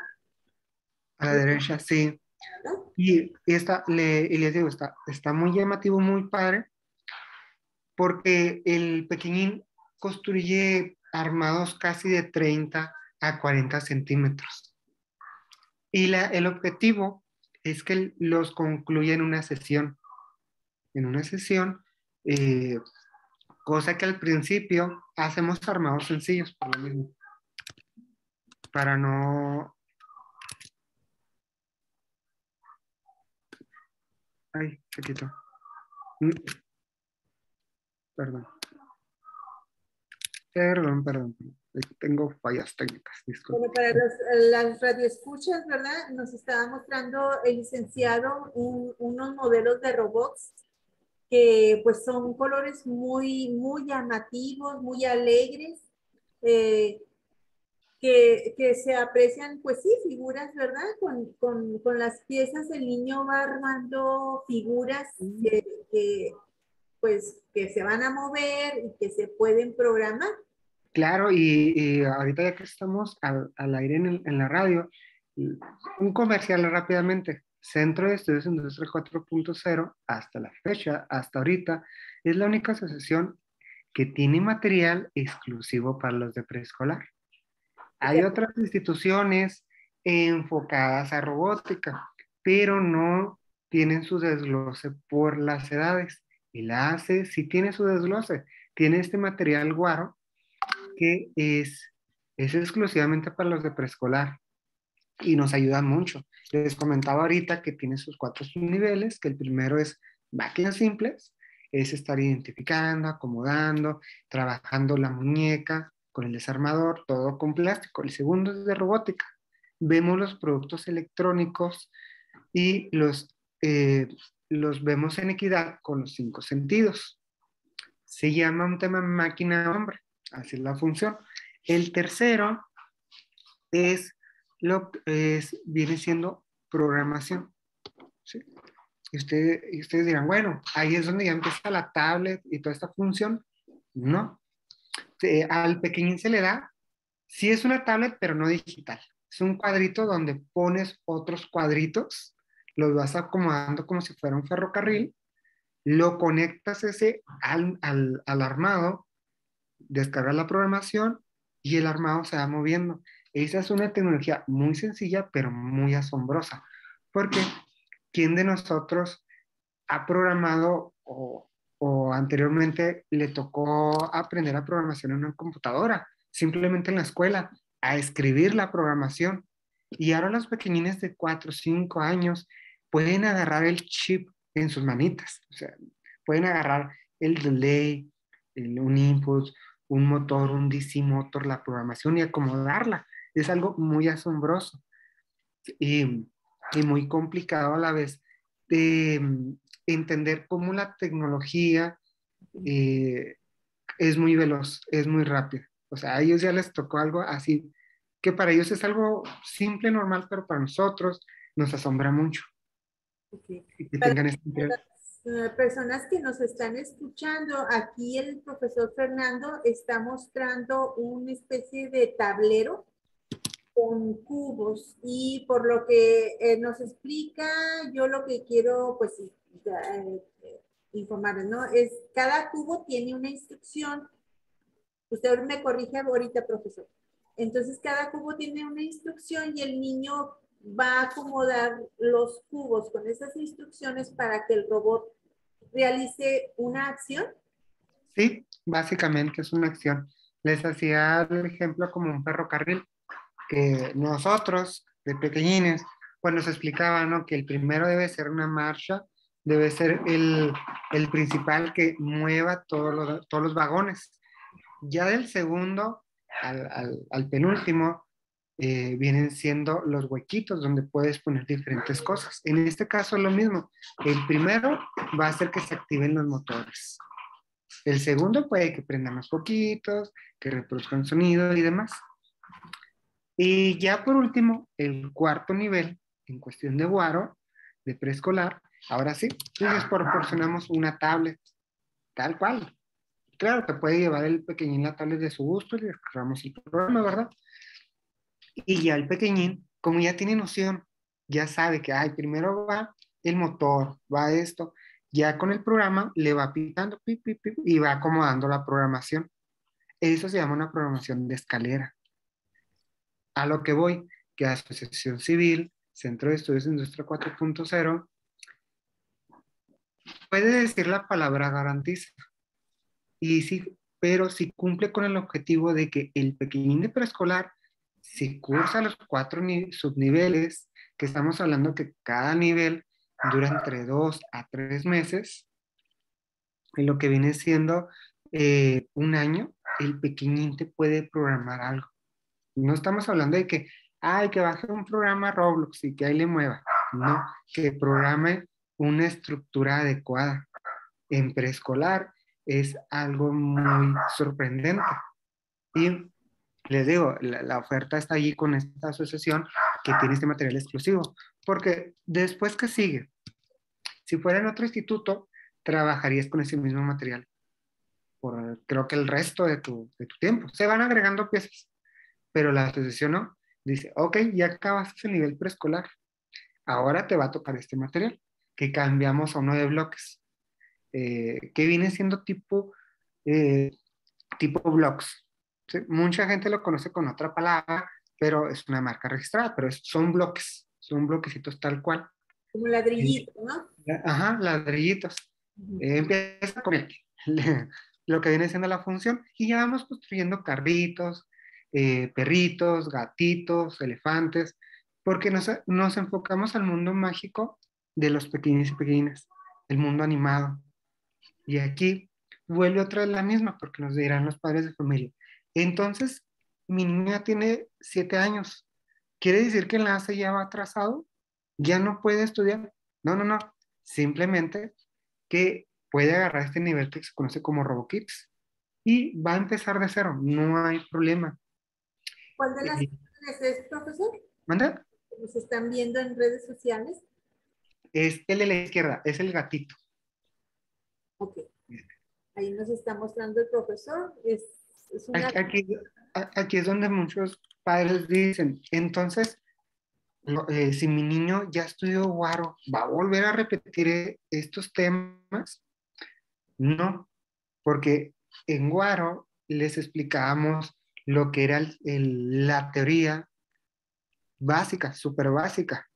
a la derecha, sí. Y, esta, le, y les digo, está, está muy llamativo, muy padre, porque el pequeñín construye armados casi de 30 a 40 centímetros. Y la, el objetivo es que los concluya en una sesión. En una sesión, eh, Cosa que al principio hacemos armados sencillos por lo mismo. Para no... Ay, chiquito. Mm. Perdón. Perdón, perdón. Tengo fallas técnicas. Bueno, para los, las radioescuchas, ¿verdad? Nos estaba mostrando el licenciado unos modelos de robots que pues son colores muy, muy llamativos, muy alegres, eh, que, que, se aprecian, pues sí, figuras, ¿verdad? Con, con, con, las piezas el niño va armando figuras que, que, pues, que se van a mover y que se pueden programar. Claro, y, y ahorita ya que estamos al, al aire en, el- en la radio, un comercial rápidamente. Centro de Estudios Industria 4.0, hasta la fecha, hasta ahorita, es la única asociación que tiene material exclusivo para los de preescolar. Hay otras instituciones enfocadas a robótica, pero no tienen su desglose por las edades. Y la ACE sí tiene su desglose, tiene este material guaro que es, es exclusivamente para los de preescolar y nos ayuda mucho. Les comentaba ahorita que tiene sus cuatro niveles, que el primero es máquinas simples, es estar identificando, acomodando, trabajando la muñeca con el desarmador, todo con plástico. El segundo es de robótica. Vemos los productos electrónicos y los, eh, los vemos en equidad con los cinco sentidos. Se llama un tema máquina-hombre, es la función. El tercero es lo es, viene siendo programación. ¿sí? Y, usted, y ustedes dirán, bueno, ahí es donde ya empieza la tablet y toda esta función. No. Al pequeñín se le da, sí es una tablet, pero no digital. Es un cuadrito donde pones otros cuadritos, los vas acomodando como si fuera un ferrocarril, lo conectas ese al, al, al armado, descargas la programación y el armado se va moviendo. Esa es una tecnología muy sencilla, pero muy asombrosa, porque ¿quién de nosotros ha programado o, anteriormente le tocó aprender a programación en una computadora? Simplemente en la escuela, a escribir la programación. Y ahora los pequeñines de 4 o 5 años pueden agarrar el chip en sus manitas, o sea, pueden agarrar el delay, el, un input, un motor, un DC motor, la programación y acomodarla es algo muy asombroso y, y, muy complicado a la vez de entender cómo la tecnología eh, es muy veloz, es muy rápida. O sea, a ellos ya les tocó algo así, que para ellos es algo simple, normal, pero para nosotros nos asombra mucho. Okay. Que tengan este personas que nos están escuchando, aquí el profesor Fernando está mostrando una especie de tablero con cubos y por lo que eh, nos explica, yo lo que quiero pues eh, ¿no? Es cada cubo tiene una instrucción. Usted me corrige ahorita, profesor. Entonces, cada cubo tiene una instrucción y el niño va a acomodar los cubos con esas instrucciones para que el robot realice una acción. Sí, básicamente es una acción. Les hacía el ejemplo como un ferrocarril que nosotros, de pequeñines, pues nos explicaban ¿no? que el primero debe ser una marcha, debe ser el, el principal que mueva todos los, todos los vagones. Ya del segundo al, al, al penúltimo eh, vienen siendo los huequitos donde puedes poner diferentes cosas. En este caso lo mismo. El primero va a hacer que se activen los motores. El segundo puede que prendan los poquitos, que reproduzcan sonido y demás. Y ya por último, el cuarto nivel, en cuestión de guaro, de preescolar, ahora sí, les proporcionamos una tablet, tal cual. Claro, te puede llevar el pequeñín la tablet de su gusto y le el programa, ¿verdad? Y ya el pequeñín, como ya tiene noción, ya sabe que, ay, primero va el motor, va esto, ya con el programa le va pitando pip, pip, pip, y va acomodando la programación. Eso se llama una programación de escalera. A lo que voy, que Asociación Civil, Centro de Estudios de Industria 4.0, puede decir la palabra garantiza, y sí, pero si cumple con el objetivo de que el pequeñín de preescolar, si cursa los cuatro subniveles, que estamos hablando que cada nivel dura entre dos a tres meses, en lo que viene siendo eh, un año, el pequeñín te puede programar algo. No estamos hablando de que, ay, que baje un programa Roblox y que ahí le mueva. No, que programe una estructura adecuada. En preescolar es algo muy sorprendente. Y les digo, la, oferta está allí con esta asociación que tiene este material exclusivo. Porque después que sigue, si fuera en otro instituto, trabajarías con ese mismo material. por creo que el resto de tu, de tu tiempo. Se van agregando piezas, pero la asociación no. Dice, ok, ya acabaste el nivel preescolar. Ahora te va a tocar este material, que cambiamos a uno de bloques, eh, que viene siendo tipo, eh, tipo blocks. ¿Sí? Mucha gente lo conoce con otra palabra, pero es una marca registrada, pero es- son bloques, son bloquecitos tal cual. Como ladrillito, ¿no? Ajá, ladrillitos. Ujú. Eh, empieza con el, lo que viene siendo la función y ya vamos construyendo carritos, eh, perritos, gatitos, elefantes, porque nos, nos enfocamos al mundo mágico de los pequeños y pequeñas, el mundo animado. Y aquí vuelve otra vez la misma, porque nos dirán los padres de familia. Entonces, mi niña tiene siete años. ¿Quiere decir que el enlace ya va atrasado? ¿Ya no puede estudiar? No, no, no. Simplemente que puede agarrar este nivel que se conoce como RoboKids y va a empezar de cero. No hay problema. ¿Cuál de las Eh, es, profesor? ¿Manda? Nos están viendo en redes sociales. Es el de la izquierda, es el gatito. Ok. Ahí nos está mostrando el profesor. Es, Aquí, es donde muchos padres dicen, entonces, eh, si mi niño ya estudió Guaro, ¿va a volver a repetir eh, estos temas? No, porque en Guaro les explicábamos lo que era la teoría básica, súper básica,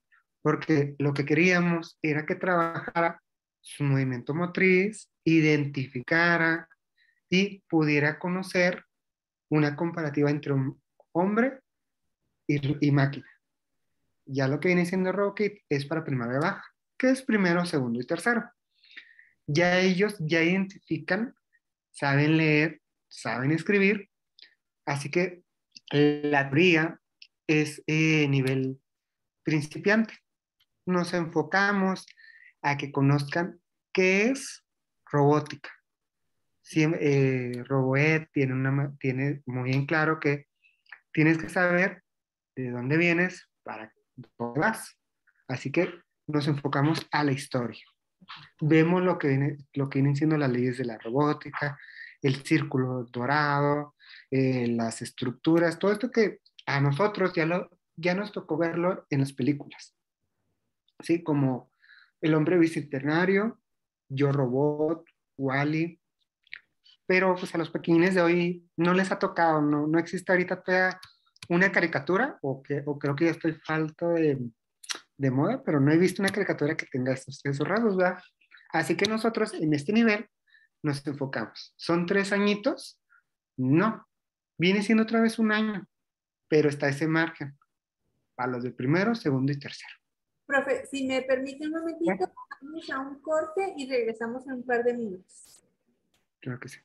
porque lo que queríamos era que trabajara su movimiento motriz, identificara y pudiera conocer una comparativa entre un hombre y, máquina. Ya lo que viene siendo RoboKit es para primaria baja, que es primero, segundo y tercero. Ya ellos ya identifican, saben leer, saben escribir, así que la teoría es eh, nivel principiante. Nos enfocamos a que conozcan qué es robótica. Siem- eh, Roboet tiene, una, tiene muy en claro que tienes que saber de dónde vienes para dónde vas. Así que nos enfocamos a la historia. Vemos lo que, viene, lo que vienen siendo las leyes de la robótica, el círculo dorado, eh, las estructuras, todo esto que a nosotros ya, lo, ya nos tocó verlo en las películas. ¿Sí? Como El hombre bicentenario, Yo Robot, Wally, pero pues a los pequeñines de hoy no les ha tocado, no, no existe ahorita todavía una caricatura, o, que, o creo que ya estoy falto de, de moda, pero no he visto una caricatura que tenga estos, esos rasgos, ¿verdad? Así que nosotros en este nivel nos enfocamos. ¿Son tres añitos? No, viene siendo otra vez un año, pero está ese margen para los de primero, segundo y tercero. Profe, si me permite un momentito, vamos a un corte y regresamos en un par de minutos. Creo que sí.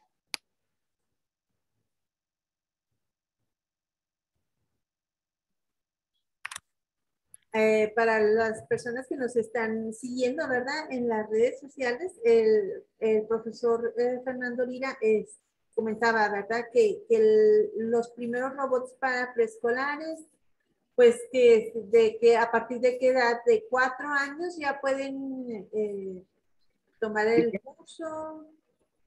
Eh, para las personas que nos están siguiendo, ¿verdad? En las redes sociales, el, el profesor eh, Fernando Lira es- comentaba, ¿verdad? Que, que el- los primeros robots para preescolares, pues que, de, que a partir de qué edad, de cuatro años ya pueden eh, tomar el curso.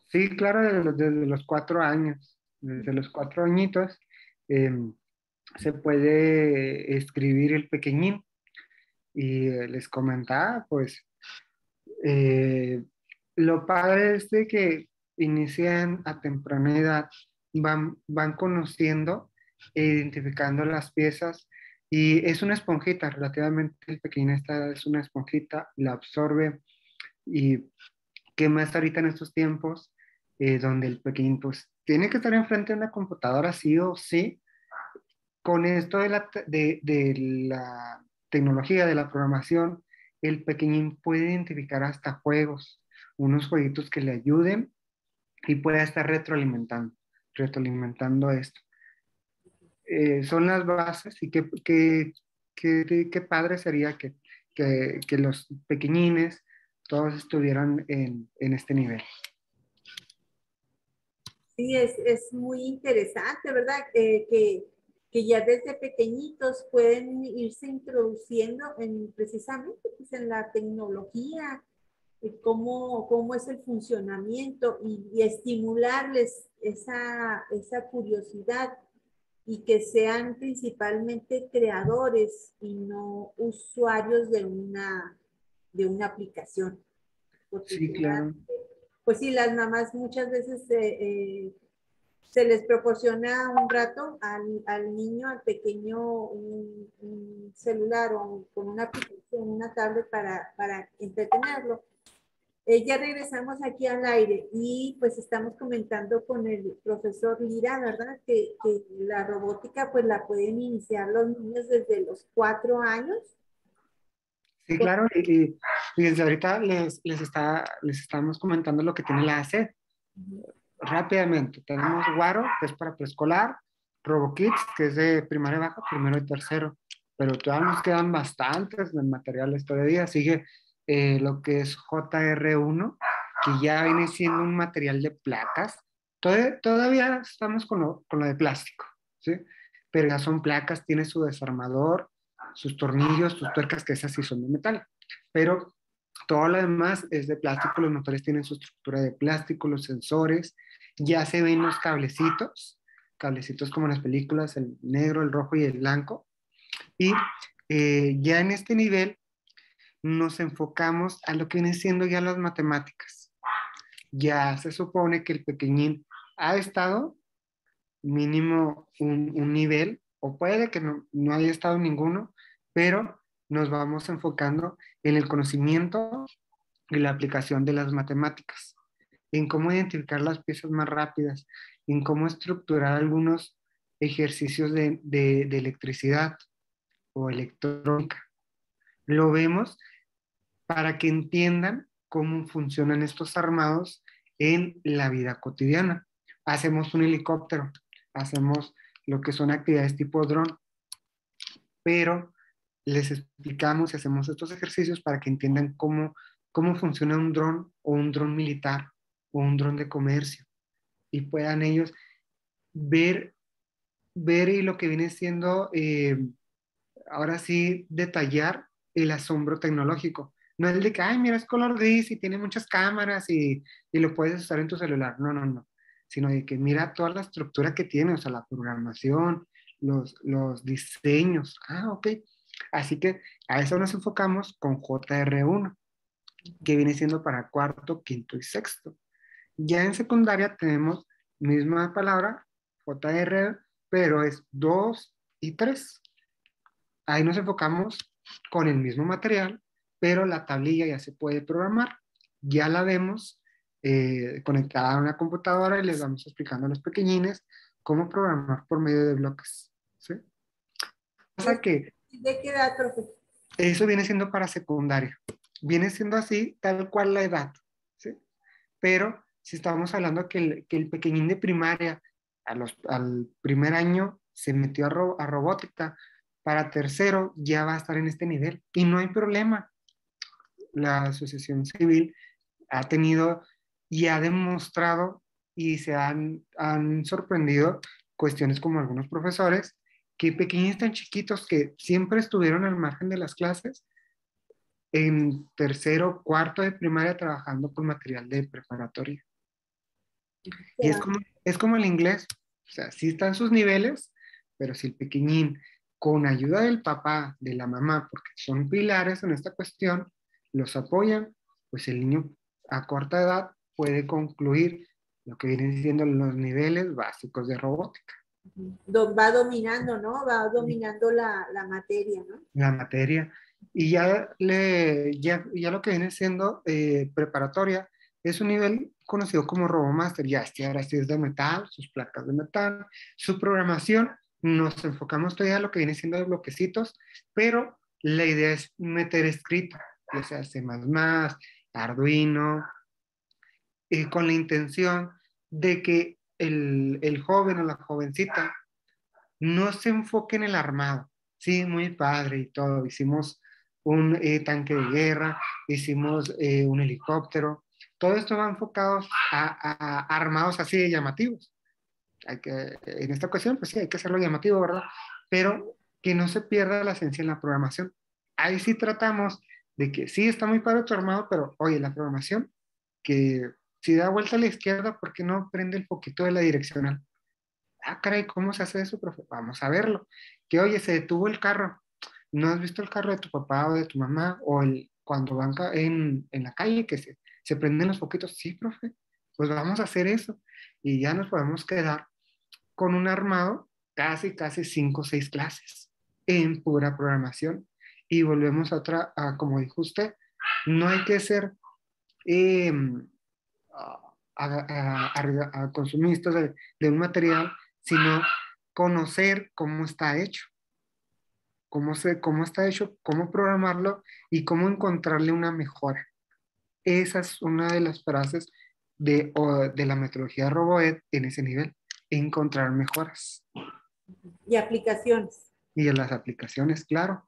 Sí, claro, desde los, desde los cuatro años, desde los cuatro añitos, eh, se puede escribir el pequeñín. Y eh, les comentaba, pues, eh, lo padre es de que inician a temprana edad, van, van conociendo e identificando las piezas y es una esponjita, relativamente el pequeñín esta es una esponjita, la absorbe y que más ahorita en estos tiempos eh, donde el pequeñín pues tiene que estar enfrente de una computadora sí o sí, con esto de la, de, de la tecnología, de la programación, el pequeñín puede identificar hasta juegos, unos jueguitos que le ayuden y pueda estar retroalimentando, retroalimentando esto. Eh, son las bases y qué, qué, qué, qué padre sería que, que, que los pequeñines todos estuvieran en, en este nivel. Sí, es, es muy interesante, ¿verdad? Eh, que, que ya desde pequeñitos pueden irse introduciendo en precisamente pues, en la tecnología cómo, cómo es el funcionamiento y, y estimularles esa, esa curiosidad y que sean principalmente creadores y no usuarios de una, de una aplicación. sí, claro. Pues sí, las mamás muchas veces eh, eh, se les proporciona un rato al, al niño, al pequeño, un, un celular o con una aplicación, una tablet para, para entretenerlo eh, ya regresamos aquí al aire y pues estamos comentando con el profesor Lira, ¿verdad? Que, la robótica pues la pueden iniciar los niños desde los cuatro años. Sí, claro, y, desde ahorita les, les, está, les estamos comentando lo que tiene la AC. Rápidamente, tenemos Guaro, que es para preescolar, RoboKids, que es de primaria baja, primero y tercero, pero todavía nos quedan bastantes materiales todavía, sigue eh, lo que es JR1, que ya viene siendo un material de placas. Todavía, estamos con lo, con lo de plástico, ¿sí? Pero ya son placas, tiene su desarmador, sus tornillos, sus tuercas, que esas sí son de metal. Pero todo lo demás es de plástico, los motores tienen su estructura de plástico, los sensores, ya se ven los cablecitos, cablecitos como en las películas, el negro, el rojo y el blanco. Y eh, ya en este nivel nos enfocamos a lo que vienen siendo ya las matemáticas. Ya se supone que el pequeñín ha estado mínimo un, nivel, o puede que no, no haya estado ninguno, pero nos vamos enfocando en el conocimiento y la aplicación de las matemáticas, en cómo identificar las piezas más rápidas, en cómo estructurar algunos ejercicios de, de electricidad o electrónica. Lo vemos para que entiendan cómo funcionan estos armados en la vida cotidiana. Hacemos un helicóptero, hacemos lo que son actividades tipo dron, pero les explicamos y hacemos estos ejercicios para que entiendan cómo, cómo funciona un dron o un dron militar o un dron de comercio y puedan ellos ver, ver y lo que viene siendo, eh, ahora sí, detallar el asombro tecnológico. No es de que, ay, mira, es color gris y tiene muchas cámaras y, y lo puedes usar en tu celular. No, no, no. Sino de que mira toda la estructura que tiene, o sea, la programación, los, los diseños. Ah, ok. Así que a eso nos enfocamos con JR1, que viene siendo para cuarto, quinto y sexto. Ya en secundaria tenemos misma palabra, JR, pero es 2 y 3. Ahí nos enfocamos con el mismo material, pero la tablilla ya se puede programar. Ya la vemos eh, conectada a una computadora y les vamos explicando a los pequeñines cómo programar por medio de bloques. ¿sí? O que... ¿De qué edad, profe? Eso viene siendo para secundaria. Viene siendo así, tal cual la edad. ¿sí? Pero si estamos hablando que el, que el pequeñín de primaria al primer año se metió a, a robótica, para tercero ya va a estar en este nivel y no hay problema la asociación civil ha tenido y ha demostrado y se han, han sorprendido cuestiones como algunos profesores que pequeños tan chiquitos que siempre estuvieron al margen de las clases en tercero, cuarto de primaria trabajando con material de preparatoria. Y es como, es como el inglés, o sea, sí están sus niveles, pero si el pequeñín, con ayuda del papá, de la mamá, porque son pilares en esta cuestión, los apoyan, pues el niño a corta edad puede concluir lo que vienen siendo los niveles básicos de robótica. Va dominando, ¿no? Va dominando la, la materia, ¿no? La materia. Y ya, le, ya, ya lo que viene siendo eh, preparatoria es un nivel conocido como RoboMaster. Ya este ahora sí es de metal, sus placas de metal, su programación. Nos enfocamos todavía en lo que viene siendo de bloquecitos, pero la idea es meter escrito ya sea C++, Arduino, eh, con la intención de que el, el, joven o la jovencita no se enfoque en el armado. Sí, muy padre y todo. Hicimos un eh, tanque de guerra, hicimos eh, un helicóptero. Todo esto va enfocado a, a, armados así de llamativos. Hay que, en esta ocasión, pues sí, hay que hacerlo llamativo, ¿verdad? Pero que no se pierda la esencia en la programación. Ahí sí tratamos de que sí, está muy padre tu armado, pero oye, la programación, que si da vuelta a la izquierda, ¿por qué no prende el poquito de la direccional? Ah, caray, ¿cómo se hace eso, profe? Vamos a verlo. Que oye, se detuvo el carro. ¿No has visto el carro de tu papá o de tu mamá? O el, cuando van en, en la calle que se, se prenden los poquitos. Sí, profe, pues vamos a hacer eso. Y ya nos podemos quedar con un armado casi, casi cinco o seis clases en pura programación. Y volvemos a otra, como dijo usted, no hay que ser a, consumistas de, de, un material, sino conocer cómo está hecho, cómo, se, cómo está hecho, cómo programarlo y cómo encontrarle una mejora. Esa es una de las frases de, de la metodología RoboEd en ese nivel, encontrar mejoras. Y aplicaciones. Y en las aplicaciones, claro.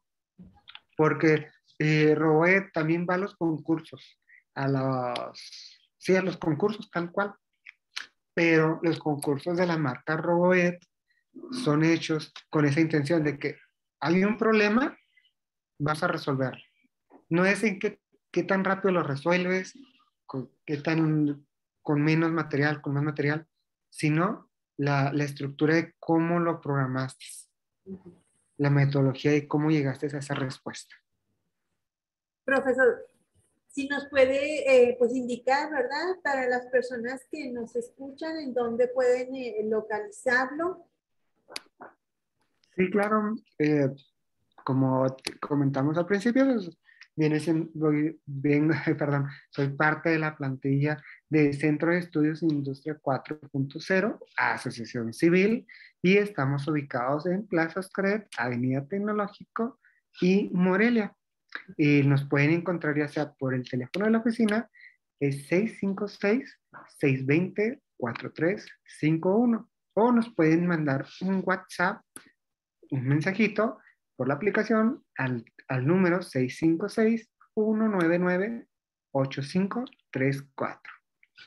Porque eh, RoboEd también va a los concursos, a los, sí, a los concursos tal cual. Pero los concursos de la marca RoboEd son hechos con esa intención de que hay un problema, vas a resolverlo. No es en qué, qué tan rápido lo resuelves, con, qué tan, con menos material, con más material, sino la, la estructura de cómo lo programaste, la metodología de cómo llegaste a esa respuesta. Profesor, si nos puede eh, pues indicar, ¿verdad? Para las personas que nos escuchan, en dónde pueden eh, localizarlo. Sí, claro. Eh, como comentamos al principio, pues, perdón, soy parte de la plantilla de Centro de Estudios Industria 4.0, Asociación Civil, y estamos ubicados en Plaza Scred, Avenida Tecnológico y Morelia. Y nos pueden encontrar ya sea por el teléfono de la oficina, es 656-620-4351, o nos pueden mandar un WhatsApp, un mensajito por la aplicación al, al número 656-199-8534.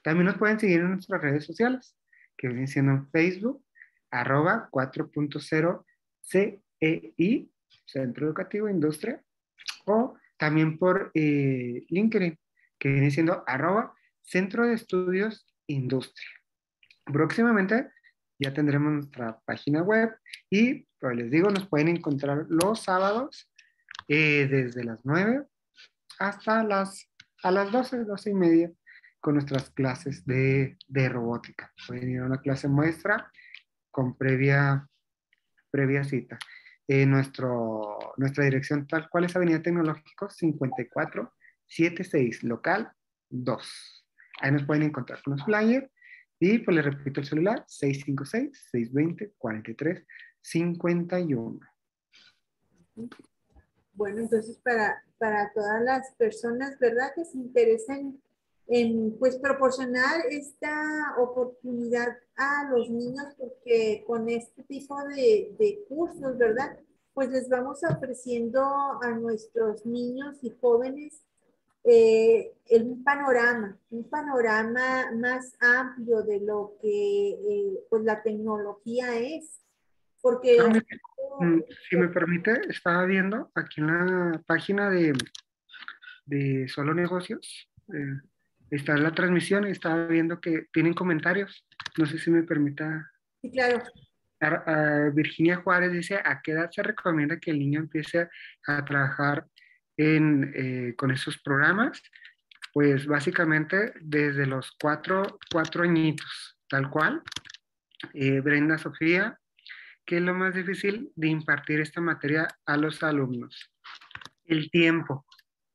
También nos pueden seguir en nuestras redes sociales, que vienen siendo en Facebook, arroba 4.0 CEI, Centro Educativo Industria, o también por eh, LinkedIn, que viene siendo arroba Centro de Estudios Industria. Próximamente ya tendremos nuestra página web y, pues les digo, nos pueden encontrar los sábados eh, desde las 9 hasta las, a las 12, 12 y media con nuestras clases de, de robótica. Pueden ir a una clase muestra con previa, previa cita. Eh, nuestro, nuestra dirección tal cual es Avenida Tecnológico 5476, local 2. Ahí nos pueden encontrar con los flyers y pues les repito el celular 656-620-4351. Bueno, entonces para, para todas las personas, ¿verdad? Que se interesen en pues proporcionar esta oportunidad a los niños porque con este tipo de, de, cursos, ¿verdad? Pues les vamos ofreciendo a nuestros niños y jóvenes eh, un panorama, un panorama más amplio de lo que eh, pues la tecnología es. Porque... Mm, si me permite, estaba viendo aquí en la página de, de Solo Negocios, eh, está la transmisión y estaba viendo que tienen comentarios. No sé si me permita. Sí, claro. Virginia Juárez dice, ¿a qué edad se recomienda que el niño empiece a trabajar en, eh, con esos programas? Pues básicamente desde los cuatro, cuatro añitos, tal cual. Eh, Brenda Sofía, ¿qué es lo más difícil de impartir esta materia a los alumnos? El tiempo,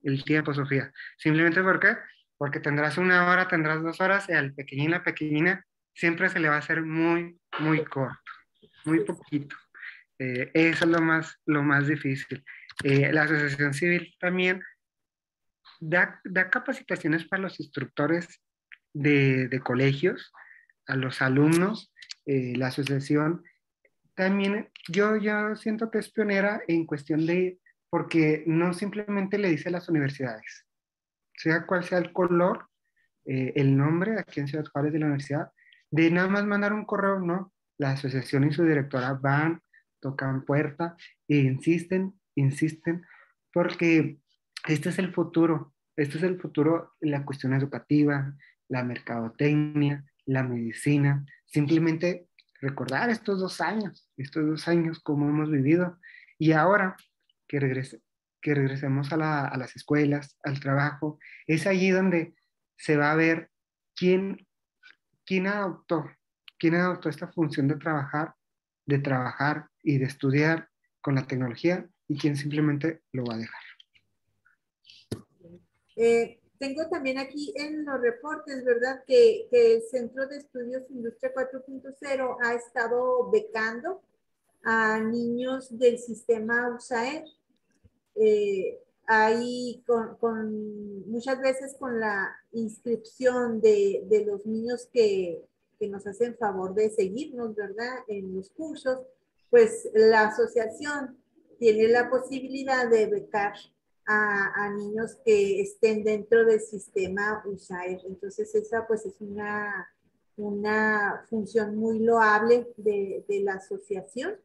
el tiempo, Sofía. Simplemente porque porque tendrás una hora, tendrás dos horas, y al pequeñín, la pequeñina, siempre se le va a hacer muy, muy corto, muy poquito. Eh, eso es lo más, lo más difícil. Eh, la asociación civil también da, da capacitaciones para los instructores de, de colegios, a los alumnos. Eh, la asociación también, yo, yo siento que es pionera en cuestión de, porque no simplemente le dice a las universidades, sea cual sea el color, eh, el nombre aquí en Ciudad Juárez de la universidad, de nada más mandar un correo, no. La asociación y su directora van, tocan puerta e insisten, insisten, porque este es el futuro, este es el futuro, la cuestión educativa, la mercadotecnia, la medicina, simplemente recordar estos dos años, estos dos años, cómo hemos vivido. Y ahora que, regrese, que regresemos a, la, a las escuelas, al trabajo, es allí donde se va a ver quién, quién adoptó, quién adoptó esta función de trabajar, de trabajar y de estudiar con la tecnología y quién simplemente lo va a dejar. Eh, tengo también aquí en los reportes, ¿verdad? Que, que el Centro de Estudios Industria 4.0 ha estado becando a niños del sistema USAER. Eh, ahí con, con, muchas veces con la inscripción de, de los niños que, que, nos hacen favor de seguirnos, ¿verdad? En los cursos, pues la asociación tiene la posibilidad de becar a, niños que estén dentro del sistema USAID. Entonces esa pues es una, una función muy loable de, de la asociación.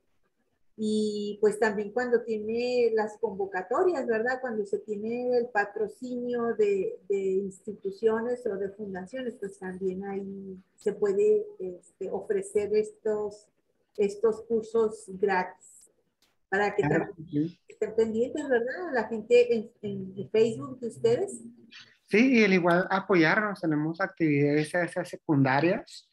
Y pues también cuando tiene las convocatorias, ¿verdad? Cuando se tiene el patrocinio de, de instituciones o de fundaciones, pues también ahí se puede este, ofrecer estos, estos cursos gratis para que estén pendientes, ¿verdad? La gente en, en, Facebook de ustedes. Sí, y al igual apoyarnos, tenemos actividades secundarias.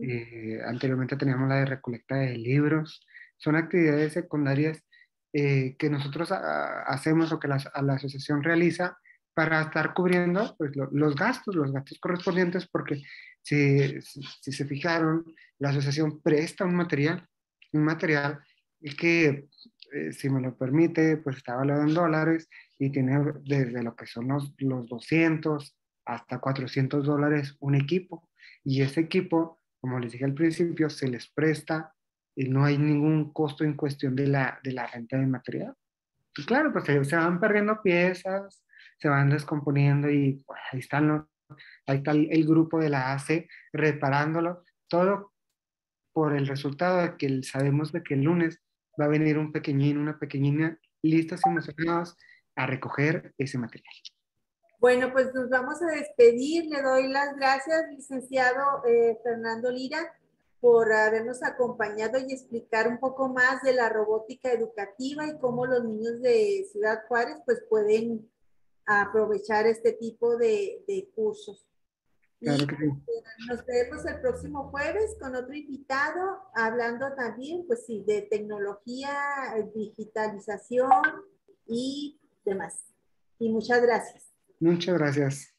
eh, anteriormente teníamos la de recolecta de libros. Son actividades secundarias eh, que nosotros a, hacemos o que la, a la asociación realiza para estar cubriendo pues, lo, los gastos, los gastos correspondientes, porque si, si, si, se fijaron, la asociación presta un material, un material que eh, si me lo permite, pues está valorado en dólares y tiene desde lo que son los, los 200 hasta 400 dólares un equipo. Y ese equipo, como les dije al principio, se les presta y no hay ningún costo en cuestión de la, de la renta de material. Y claro, pues se, se van perdiendo piezas, se van descomponiendo y pues, ahí, están los, ahí está el, grupo de la AC reparándolo, todo por el resultado de que sabemos de que el lunes va a venir un pequeñín, una pequeñina, listos y emocionados a recoger ese material. Bueno, pues nos vamos a despedir. Le doy las gracias, licenciado eh, Fernando Lira, por habernos acompañado y explicar un poco más de la robótica educativa y cómo los niños de Ciudad Juárez pues pueden aprovechar este tipo de cursos. Claro que sí. Nos vemos el próximo jueves con otro invitado, hablando también, pues sí, de tecnología, digitalización y demás. Y muchas gracias. Muchas gracias.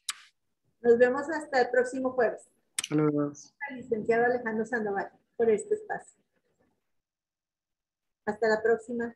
Nos vemos hasta el próximo jueves. Saludos. Al licenciado Alejandro Sandoval por este espacio. Hasta la próxima.